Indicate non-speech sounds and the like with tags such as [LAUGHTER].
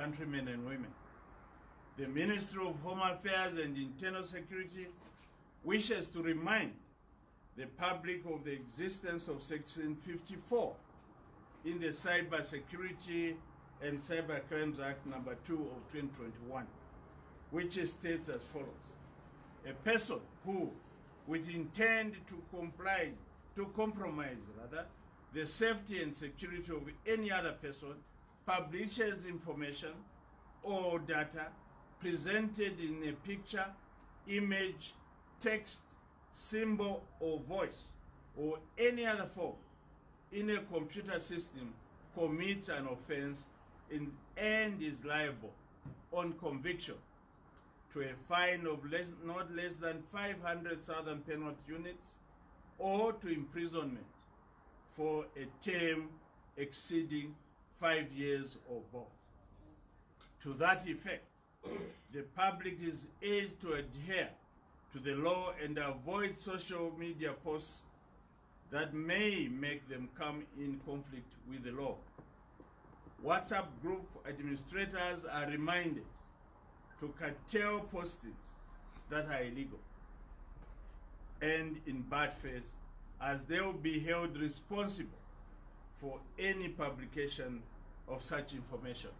countrymen and women. The Ministry of Home Affairs and Internal Security wishes to remind the public of the existence of Section 54 in the Cyber Security and Cyber Crimes Act number 2 of 2021, which states as follows. A person who, with intent to comply, to compromise rather, the safety and security of any other person, publishes information or data presented in a picture, image, text, symbol, or voice, or any other form in a computer system commits an offense in, and is liable on conviction to a fine of less, not less than 500,000 penalty units or to imprisonment for a term exceeding five years or both. To that effect, [COUGHS] the public is urged to adhere to the law and avoid social media posts that may make them come in conflict with the law. WhatsApp group administrators are reminded to curtail postings that are illegal and in bad faith as they will be held responsible for any publication of such information.